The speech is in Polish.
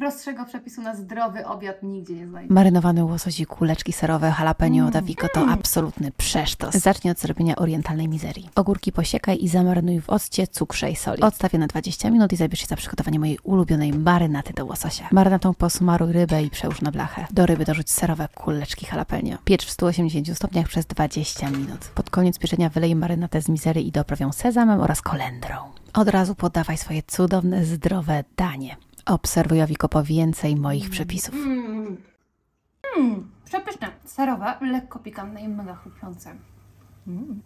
Prostszego przepisu na zdrowy obiad nigdzie nie znajdziesz. Marynowany łosoś i kuleczki serowe jalapeno Mm. To absolutny przesztos. Zacznij od zrobienia orientalnej mizerii. Ogórki posiekaj i zamarynuj w occie, cukrze i soli. Odstawię na 20 minut i zabierz się za przygotowanie mojej ulubionej marynaty do łososia. Marynatą posmaruj rybę i przełóż na blachę. Do ryby dorzuć serowe kuleczki jalapeno. Piecz w 180 stopniach przez 20 minut. Pod koniec pieczenia wylej marynatę z mizery i dopraw ją sezamem oraz kolendrą. Od razu podawaj swoje cudowne, zdrowe danie. Obserwuj Owiko po więcej moich przepisów. Mm. Mm. Przepyszne, serowe, lekko pikantne i mega chrupiące. Mm.